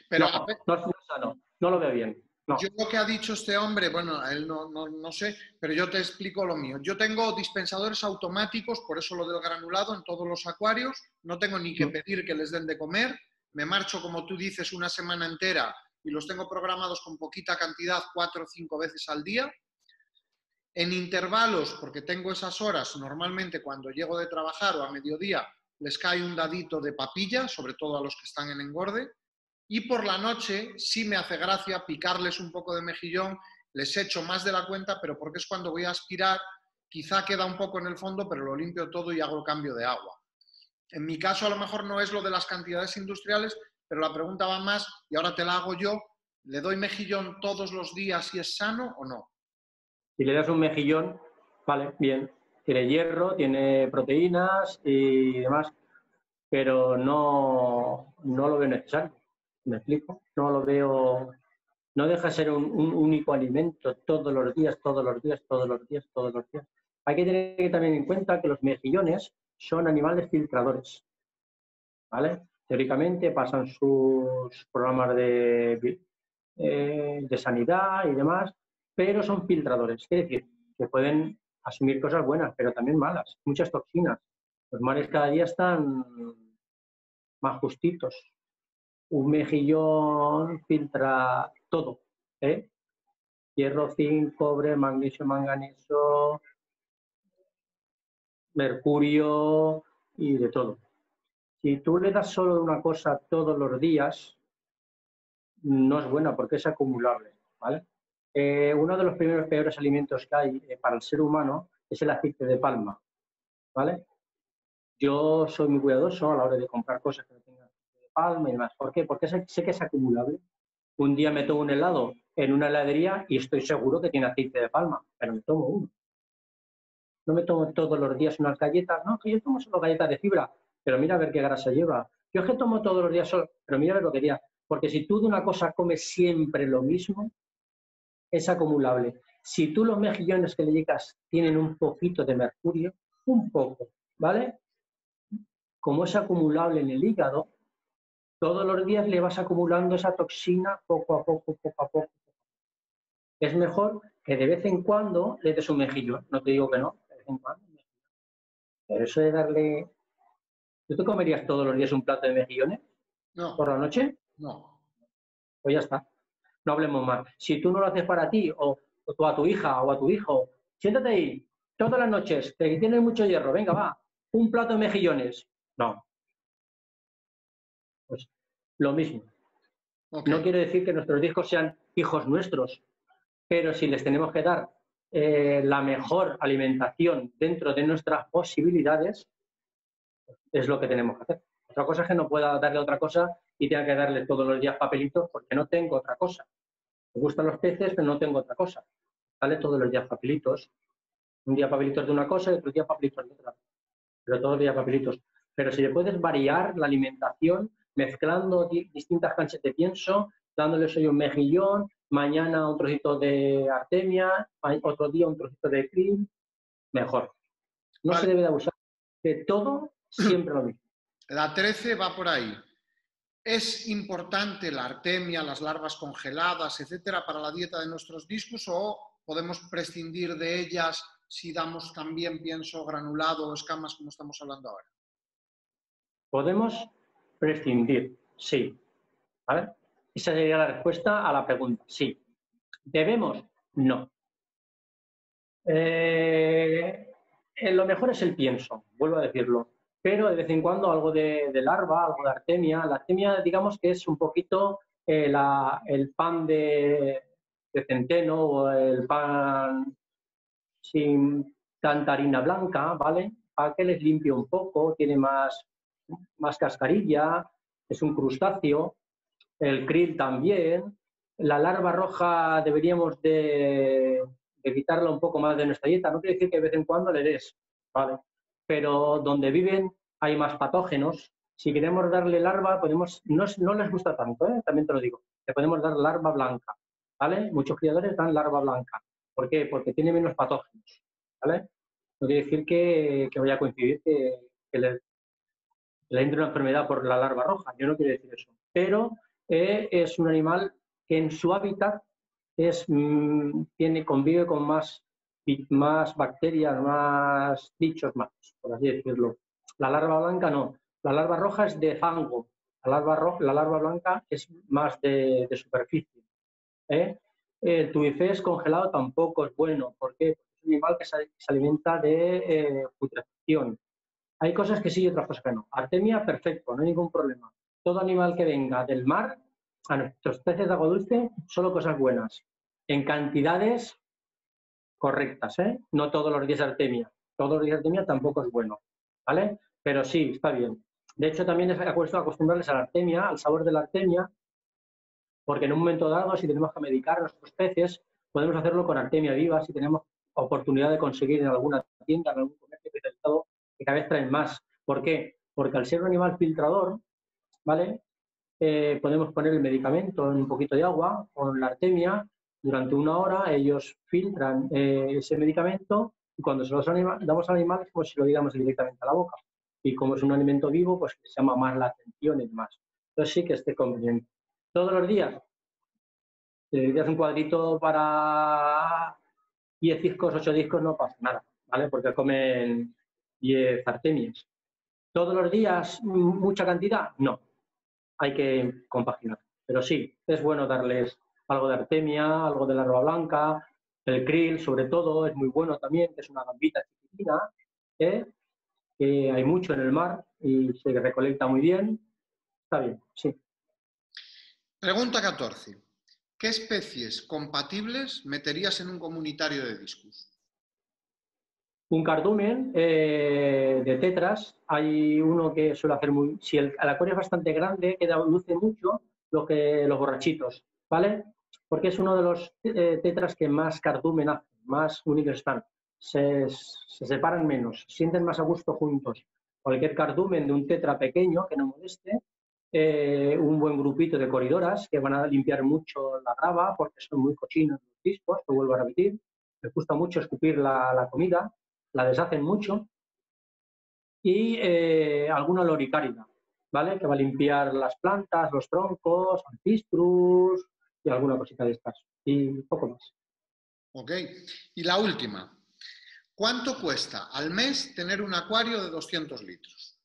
Pero no, no, no, lo veo bien. Yo lo que ha dicho este hombre, bueno, él no, no, sé, pero yo te explico lo mío. Yo tengo dispensadores automáticos, por eso lo del granulado en todos los acuarios, no tengo ni que pedir que les den de comer, me marcho, como tú dices, una semana entera y los tengo programados con poquita cantidad, cuatro o cinco veces al día. En intervalos, porque tengo esas horas, normalmente cuando llego de trabajar o a mediodía, les cae un dadito de papilla, sobre todo a los que están en engorde. Y por la noche sí me hace gracia picarles un poco de mejillón, les echo más de la cuenta, pero porque es cuando voy a aspirar, quizá queda un poco en el fondo, pero lo limpio todo y hago el cambio de agua. En mi caso a lo mejor no es lo de las cantidades industriales, pero la pregunta va más, y ahora te la hago yo, ¿le doy mejillón todos los días si es sano o no? Si le das un mejillón, vale, bien. Tiene hierro, tiene proteínas y demás, pero no, no lo veo necesario. ¿Me explico? No lo veo, no deja de ser un, único alimento todos los días, todos los días, todos los días, todos los días. Hay que tener también en cuenta que los mejillones son animales filtradores. ¿Vale? Teóricamente pasan sus programas de, eh, de sanidad y demás, pero son filtradores. Es decir, que pueden asumir cosas buenas, pero también malas, muchas toxinas. Los mares cada día están más justitos. Un mejillón filtra todo, ¿eh? Hierro, zinc, cobre, magnesio, manganeso, mercurio y de todo. Si tú le das solo una cosa todos los días, no es buena porque es acumulable, ¿vale? Eh, uno de los primeros peores alimentos que hay eh, para el ser humano es el aceite de palma, ¿vale? Yo soy muy cuidadoso a la hora de comprar cosas que no tengan aceite de palma y demás. ¿Por qué? Porque sé que es acumulable. Un día me tomo un helado en una heladería y estoy seguro que tiene aceite de palma, pero me tomo uno. No me tomo todos los días unas galletas, no, que yo tomo solo galletas de fibra pero mira a ver qué grasa lleva. Yo es que tomo todos los días solo, pero mira a ver lo que diga. Porque si tú de una cosa comes siempre lo mismo, es acumulable. Si tú los mejillones que le llegas tienen un poquito de mercurio, un poco, ¿vale? Como es acumulable en el hígado, todos los días le vas acumulando esa toxina poco a poco, poco a poco. Es mejor que de vez en cuando le des un mejillón. No te digo que no, de vez en cuando. Pero eso de darle ¿Tú te comerías todos los días un plato de mejillones? No. ¿Por la noche? No. Pues ya está. No hablemos más. Si tú no lo haces para ti, o, tú a tu hija o a tu hijo, siéntate ahí todas las noches, que tienes mucho hierro, venga, va, un plato de mejillones. No. Pues lo mismo. No quiere decir que nuestros hijos sean hijos nuestros, pero si les tenemos que dar eh, la mejor alimentación dentro de nuestras posibilidades, es lo que tenemos que hacer. Otra cosa es que no pueda darle otra cosa y tenga que darle todos los días papelitos porque no tengo otra cosa. Me gustan los peces, pero no tengo otra cosa. Dale todos los días papelitos. Un día papelitos de una cosa y otro día papelitos de otra. Pero todos los días papelitos. Pero si le puedes variar la alimentación mezclando distintas canchas de pienso, dándoles hoy un mejillón, mañana un trocito de artemia, otro día un trocito de krill, mejor. No se debe de abusar de todo Siempre lo mismo. La 13 va por ahí. ¿Es importante la artemia, las larvas congeladas, etcétera, para la dieta de nuestros discos o podemos prescindir de ellas si damos también pienso granulado o escamas como estamos hablando ahora? Podemos prescindir, sí. Esa sería la respuesta a la pregunta, sí. ¿Debemos? No. Eh, lo mejor es el pienso, vuelvo a decirlo pero de vez en cuando algo de, larva, algo de artemia. La artemia, digamos que es un poquito eh, el pan de, centeno o el pan sin tanta harina blanca, ¿vale? Para que les limpie un poco, tiene más, más cascarilla, es un crustáceo, el krill también. La larva roja deberíamos de, de quitarla un poco más de nuestra dieta. No quiere decir que de vez en cuando le des, ¿vale? Pero donde viven hay más patógenos. Si queremos darle larva, podemos, no, les gusta tanto, ¿eh? también te lo digo, le podemos dar larva blanca, ¿vale? Muchos criadores dan larva blanca. ¿Por qué? Porque tiene menos patógenos, ¿vale? No quiere decir que, que vaya a coincidir que, le, entre una enfermedad por la larva roja, yo no quiero decir eso. Pero eh, es un animal que en su hábitat mm, tiene, convive con más más bacterias, más bichos más, por así decirlo. La larva blanca no. La larva roja es de fango. La larva, la larva blanca es más de, superficie. ¿eh? El tubifés congelado tampoco es bueno. porque Es un animal que se, alimenta de eh, putrefacción. Hay cosas que sí y otras cosas que no. Artemia, perfecto, no hay ningún problema. Todo animal que venga del mar a nuestros peces de agua dulce, solo cosas buenas. En cantidades correctas, ¿eh? No todos los días artemia. Todos los días artemia tampoco es bueno, ¿vale? Pero sí, está bien. De hecho, también es acostumbrarles a la artemia, al sabor de la artemia, porque en un momento dado, si tenemos que medicar a nuestros peces, podemos hacerlo con artemia viva, si tenemos oportunidad de conseguir en alguna tienda, en algún comercio especializado, que cada vez traen más. ¿Por qué? Porque al ser un animal filtrador, ¿vale? Eh, podemos poner el medicamento en un poquito de agua con la artemia durante una hora ellos filtran eh, ese medicamento y cuando se lo damos al animal es como si lo diéramos directamente a la boca. Y como es un alimento vivo, pues se llama más la atención y demás. Entonces sí que esté conveniente. Todos los días, si le un cuadrito para 10 discos, 8 discos, no pasa nada, ¿vale? Porque comen 10 artemias. ¿Todos los días mucha cantidad? No. Hay que compaginar. Pero sí, es bueno darles algo de artemia, algo de larva blanca, el krill sobre todo es muy bueno también, que es una gambita chiquitina, ¿eh? que hay mucho en el mar y se recolecta muy bien. Está bien, sí. Pregunta 14. ¿Qué especies compatibles meterías en un comunitario de discus? Un cardumen eh, de tetras. Hay uno que suele hacer muy... Si el, acuario es bastante grande, queda luce mucho lo que, los borrachitos, ¿vale? Porque es uno de los eh, tetras que más cardumen hacen, más unidos están. Se, separan menos, se sienten más a gusto juntos. Cualquier cardumen de un tetra pequeño que no moleste, eh, un buen grupito de corridoras que van a limpiar mucho la grava porque son muy cochinos los discos, lo vuelvo a repetir. Les gusta mucho escupir la, comida, la deshacen mucho. Y eh, alguna loricárida, ¿vale? Que va a limpiar las plantas, los troncos, antistrus, y alguna cosita de estas. Y poco más. Ok. Y la última. ¿Cuánto cuesta al mes tener un acuario de 200 litros?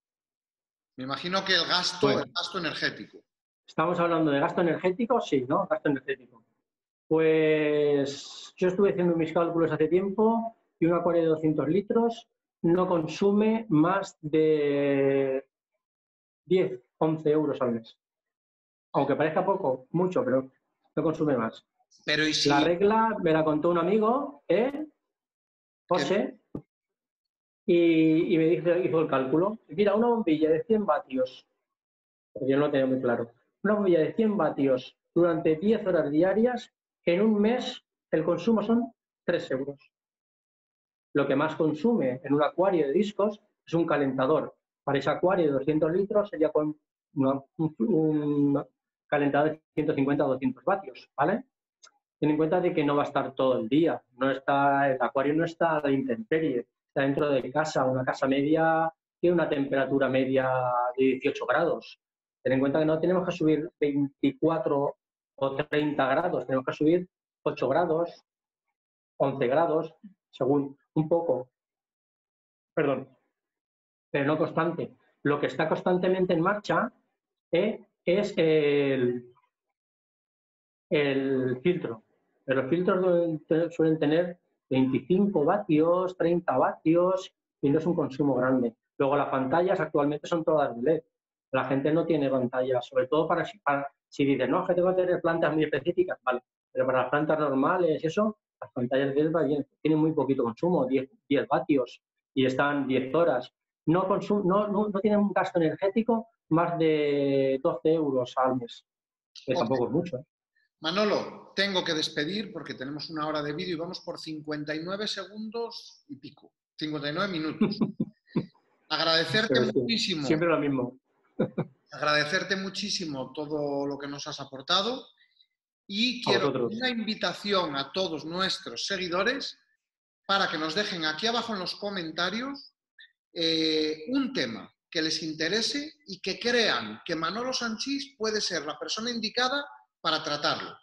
Me imagino que el gasto, el gasto energético. Estamos hablando de gasto energético, sí, ¿no? Gasto energético. Pues yo estuve haciendo mis cálculos hace tiempo y un acuario de 200 litros no consume más de 10, 11 euros al mes. Aunque parezca poco, mucho, pero no consume más. Pero La regla me la contó un amigo, ¿eh? José, y, me dijo, hizo el cálculo. Mira, una bombilla de 100 vatios, porque yo no lo tenía muy claro, una bombilla de 100 vatios durante 10 horas diarias, en un mes el consumo son 3 euros. Lo que más consume en un acuario de discos es un calentador. Para ese acuario de 200 litros sería con un, calentador de 150 o 200 vatios, ¿vale? Ten en cuenta de que no va a estar todo el día, no está, el acuario no está a la intemperie, está dentro de casa, una casa media tiene una temperatura media de 18 grados. Ten en cuenta que no tenemos que subir 24 o 30 grados, tenemos que subir 8 grados, 11 grados, según un poco. Perdón, pero no constante. Lo que está constantemente en marcha eh, es el, el filtro. Pero los filtros suelen tener 25 vatios, 30 vatios y no es un consumo grande. Luego las pantallas actualmente son todas de LED. La gente no tiene pantallas, sobre todo para, si dices, no, que tengo que tener plantas muy específicas, vale. Pero para las plantas normales, eso, las pantallas de LED tienen muy poquito consumo, 10, 10 vatios y están 10 horas. No, no, no, no, tienen un gasto energético más de 12 euros al mes, que tampoco es mucho. ¿eh? Manolo, tengo que despedir porque tenemos una hora de vídeo y vamos por 59 segundos y pico, 59 minutos. Agradecerte muchísimo. Siempre lo mismo. Agradecerte muchísimo todo lo que nos has aportado y quiero una invitación a todos nuestros seguidores para que nos dejen aquí abajo en los comentarios eh, un tema que les interese y que crean que Manolo Sanchís puede ser la persona indicada para tratarlo.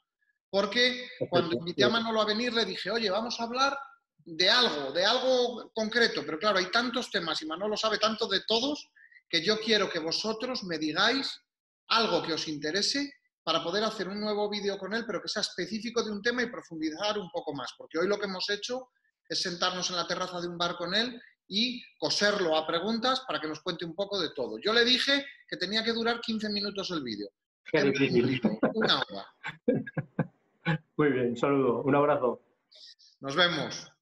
Porque cuando invité a Manolo a venir le dije, oye, vamos a hablar de algo, de algo concreto, pero claro, hay tantos temas y Manolo sabe tanto de todos que yo quiero que vosotros me digáis algo que os interese para poder hacer un nuevo vídeo con él, pero que sea específico de un tema y profundizar un poco más, porque hoy lo que hemos hecho es sentarnos en la terraza de un bar con él y coserlo a preguntas para que nos cuente un poco de todo. Yo le dije que tenía que durar 15 minutos el vídeo. Qué difícil. Una hora. Muy bien, un saludo, un abrazo. Nos vemos.